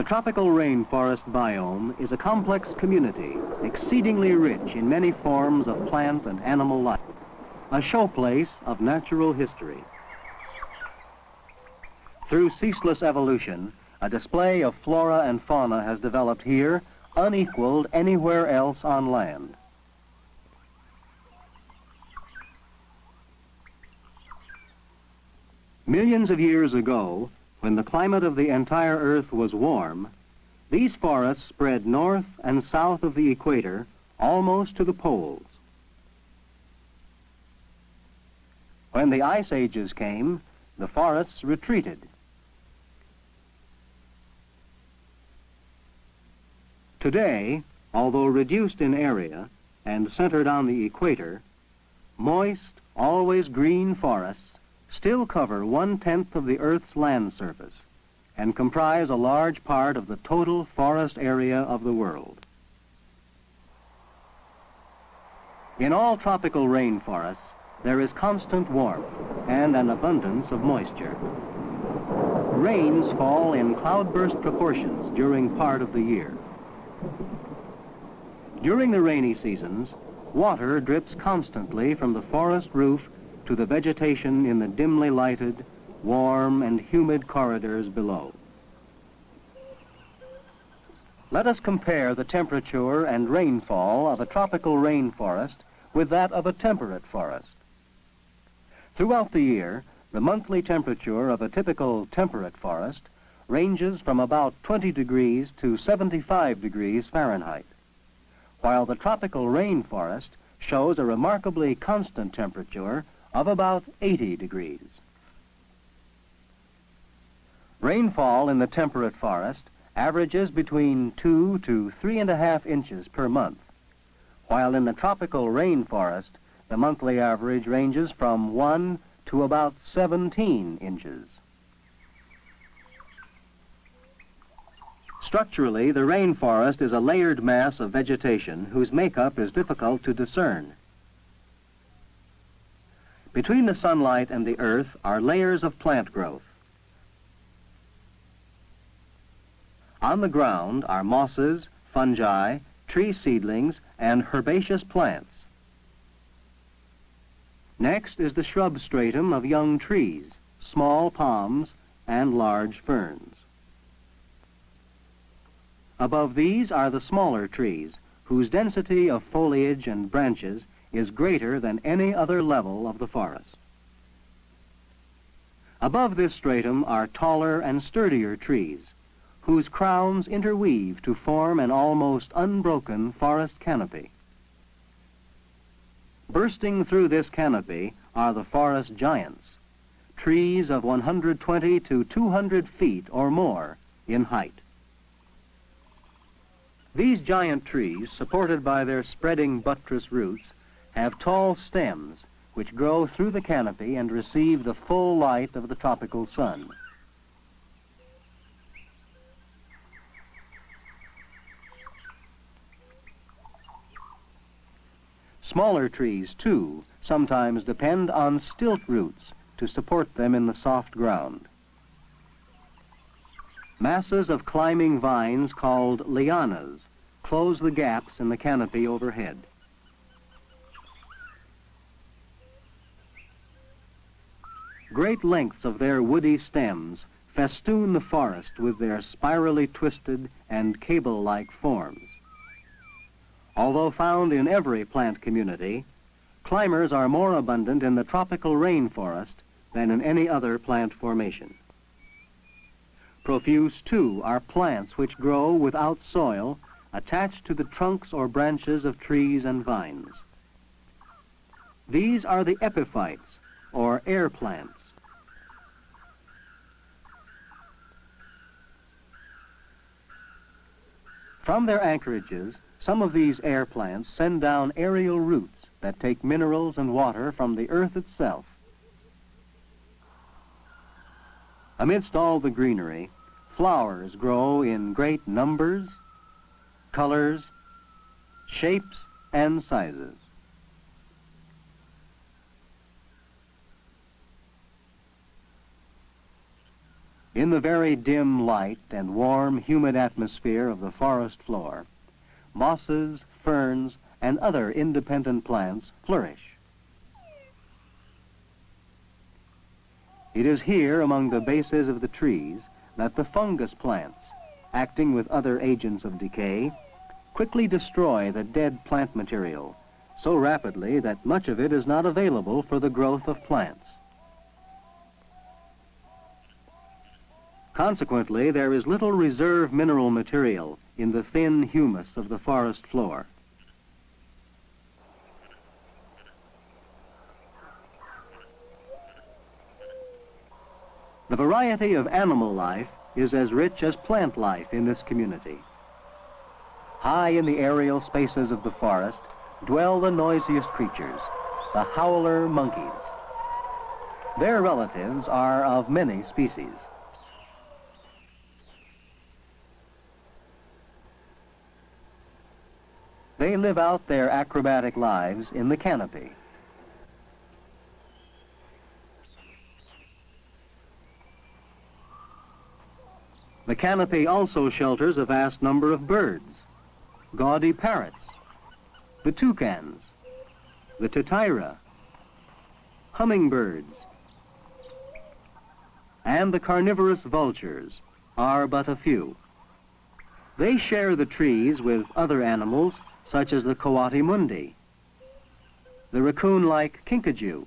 The tropical rainforest biome is a complex community, exceedingly rich in many forms of plant and animal life, a showplace of natural history. Through ceaseless evolution, a display of flora and fauna has developed here unequaled anywhere else on land. Millions of years ago, when the climate of the entire Earth was warm, these forests spread north and south of the equator almost to the poles. When the ice ages came, the forests retreated. Today, although reduced in area and centered on the equator, moist, always green forests still cover one-tenth of the Earth's land surface and comprise a large part of the total forest area of the world. In all tropical rainforests, there is constant warmth and an abundance of moisture. Rains fall in cloudburst proportions during part of the year. During the rainy seasons, water drips constantly from the forest roof to the vegetation in the dimly lighted, warm and humid corridors below. Let us compare the temperature and rainfall of a tropical rainforest with that of a temperate forest. Throughout the year, the monthly temperature of a typical temperate forest ranges from about 20 degrees to 75 degrees Fahrenheit, while the tropical rainforest shows a remarkably constant temperature of about 80 degrees. Rainfall in the temperate forest averages between 2 to 3.5 inches per month, while in the tropical rainforest the monthly average ranges from 1 to about 17 inches. Structurally, the rainforest is a layered mass of vegetation whose makeup is difficult to discern. Between the sunlight and the earth are layers of plant growth. On the ground are mosses, fungi, tree seedlings, and herbaceous plants. Next is the shrub stratum of young trees, small palms, and large ferns. Above these are the smaller trees, whose density of foliage and branches is greater than any other level of the forest. Above this stratum are taller and sturdier trees, whose crowns interweave to form an almost unbroken forest canopy. Bursting through this canopy are the forest giants, trees of 120 to 200 feet or more in height. These giant trees, supported by their spreading buttress roots, have tall stems which grow through the canopy and receive the full light of the tropical sun. Smaller trees, too, sometimes depend on stilt roots to support them in the soft ground. Masses of climbing vines called lianas close the gaps in the canopy overhead. Great lengths of their woody stems festoon the forest with their spirally twisted and cable-like forms. Although found in every plant community, climbers are more abundant in the tropical rainforest than in any other plant formation. Profuse, too, are plants which grow without soil, attached to the trunks or branches of trees and vines. These are the epiphytes, or air plants. From their anchorages, some of these air plants send down aerial roots that take minerals and water from the earth itself Amidst all the greenery, flowers grow in great numbers, colors, shapes, and sizes. In the very dim light and warm, humid atmosphere of the forest floor, mosses, ferns, and other independent plants flourish. It is here among the bases of the trees that the fungus plants, acting with other agents of decay, quickly destroy the dead plant material so rapidly that much of it is not available for the growth of plants. Consequently, there is little reserve mineral material in the thin humus of the forest floor. The variety of animal life is as rich as plant life in this community. High in the aerial spaces of the forest dwell the noisiest creatures, the howler monkeys. Their relatives are of many species. They live out their acrobatic lives in the canopy. The canopy also shelters a vast number of birds, gaudy parrots, the toucans, the tityra, hummingbirds, and the carnivorous vultures are but a few. They share the trees with other animals such as the coatimundi, the raccoon-like kinkajou,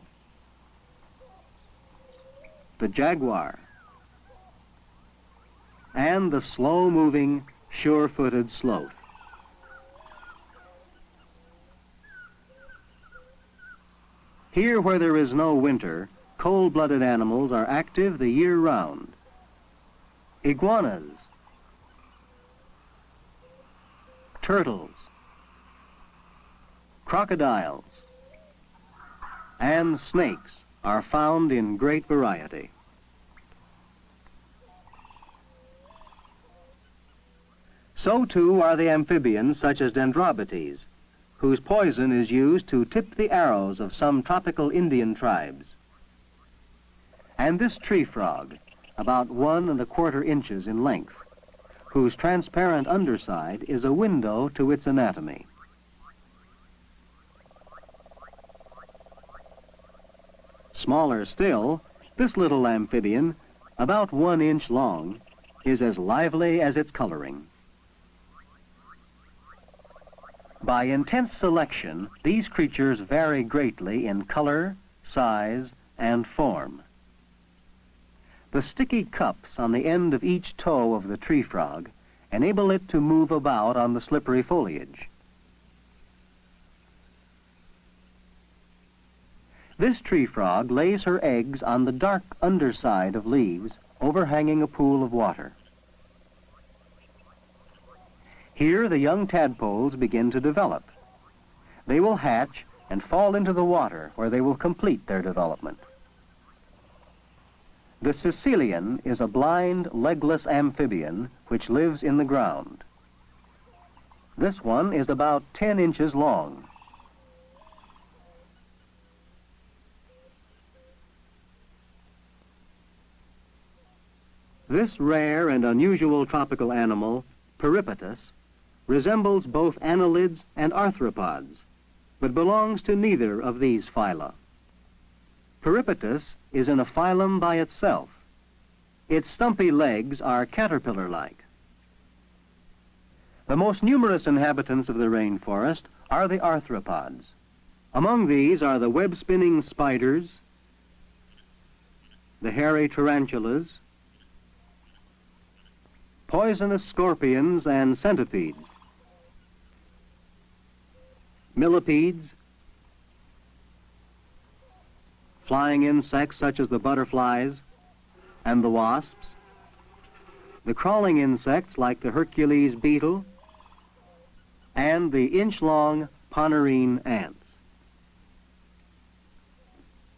the jaguar, and the slow-moving, sure-footed sloth. Here where there is no winter, cold-blooded animals are active the year round. Iguanas, turtles, crocodiles, and snakes are found in great variety. So too are the amphibians such as Dendrobates, whose poison is used to tip the arrows of some tropical Indian tribes. And this tree frog, about one and a quarter inches in length, whose transparent underside is a window to its anatomy. Smaller still, this little amphibian, about one inch long, is as lively as its coloring. By intense selection, these creatures vary greatly in color, size, and form. The sticky cups on the end of each toe of the tree frog enable it to move about on the slippery foliage. This tree frog lays her eggs on the dark underside of leaves overhanging a pool of water. Here the young tadpoles begin to develop. They will hatch and fall into the water where they will complete their development. The Caecilian is a blind, legless amphibian which lives in the ground. This one is about 10 inches long. This rare and unusual tropical animal, Peripatus, resembles both annelids and arthropods, but belongs to neither of these phyla. Peripatus is in a phylum by itself. Its stumpy legs are caterpillar-like. The most numerous inhabitants of the rainforest are the arthropods. Among these are the web-spinning spiders, the hairy tarantulas, poisonous scorpions and centipedes, millipedes, flying insects such as the butterflies and the wasps, the crawling insects like the Hercules beetle, and the inch-long Ponerine ants.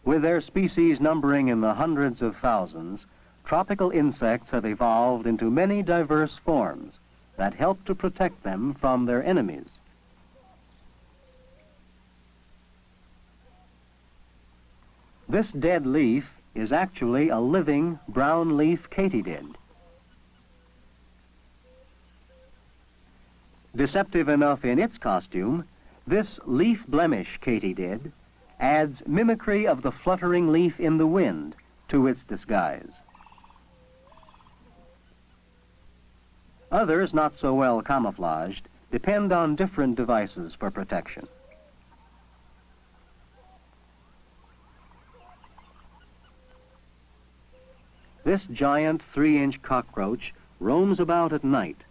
With their species numbering in the hundreds of thousands, tropical insects have evolved into many diverse forms that help to protect them from their enemies. This dead leaf is actually a living brown leaf katydid. Deceptive enough in its costume, this leaf blemish katydid adds mimicry of the fluttering leaf in the wind to its disguise. Others, not so well camouflaged, depend on different devices for protection. This giant three-inch cockroach roams about at night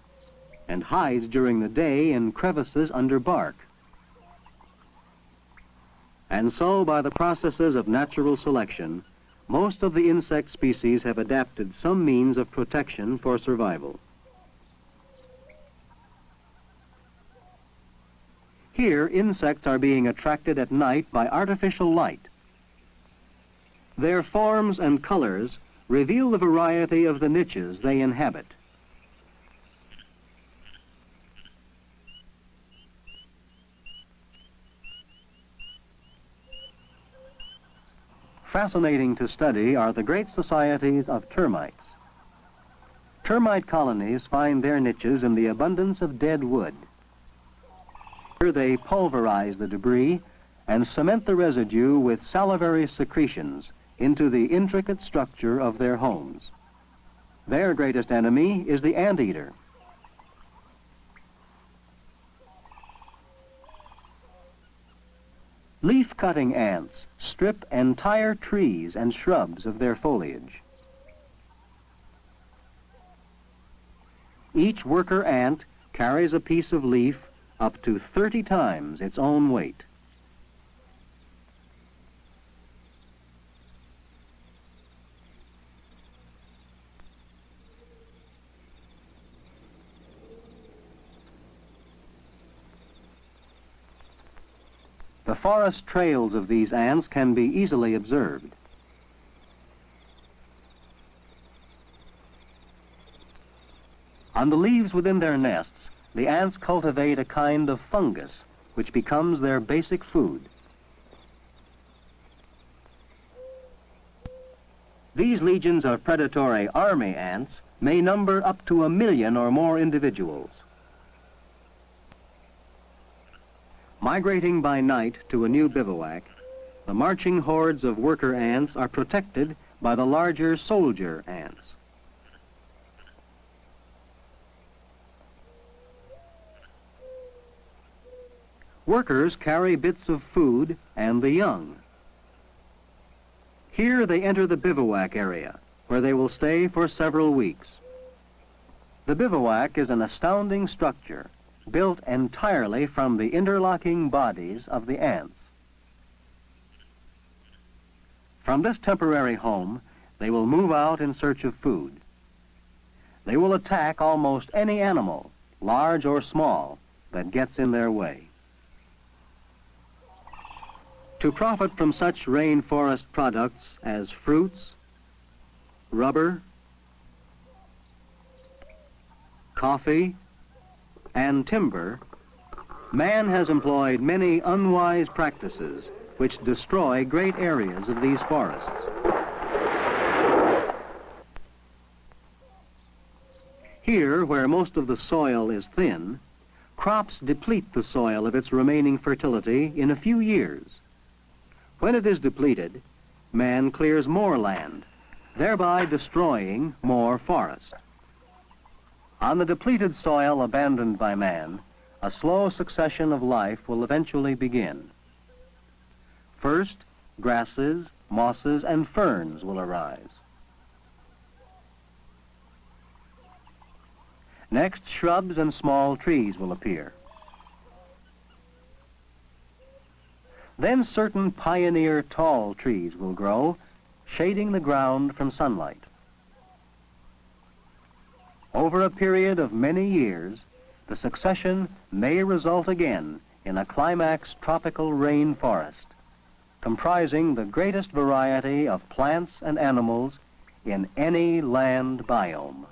and hides during the day in crevices under bark. And so, by the processes of natural selection, most of the insect species have adapted some means of protection for survival. Here, insects are being attracted at night by artificial light. Their forms and colors reveal the variety of the niches they inhabit. Fascinating to study are the great societies of termites. Termite colonies find their niches in the abundance of dead wood. Here they pulverize the debris and cement the residue with salivary secretions into the intricate structure of their homes. Their greatest enemy is the anteater. Leaf-cutting ants strip entire trees and shrubs of their foliage. Each worker ant carries a piece of leaf up to 30 times its own weight. The forest trails of these ants can be easily observed. On the leaves within their nests, the ants cultivate a kind of fungus, which becomes their basic food. These legions of predatory army ants may number up to a million or more individuals. Migrating by night to a new bivouac, the marching hordes of worker ants are protected by the larger soldier ants. Workers carry bits of food and the young. Here they enter the bivouac area, where they will stay for several weeks. The bivouac is an astounding structure built entirely from the interlocking bodies of the ants. From this temporary home, they will move out in search of food. They will attack almost any animal, large or small, that gets in their way. To profit from such rainforest products as fruits, rubber, coffee, and timber, man has employed many unwise practices which destroy great areas of these forests. Here, where most of the soil is thin, crops deplete the soil of its remaining fertility in a few years. When it is depleted, man clears more land, thereby destroying more forest. On the depleted soil abandoned by man, a slow succession of life will eventually begin. First, grasses, mosses, and ferns will arise. Next, shrubs and small trees will appear. Then certain pioneer tall trees will grow, shading the ground from sunlight. Over a period of many years, the succession may result again in a climax tropical rainforest, comprising the greatest variety of plants and animals in any land biome.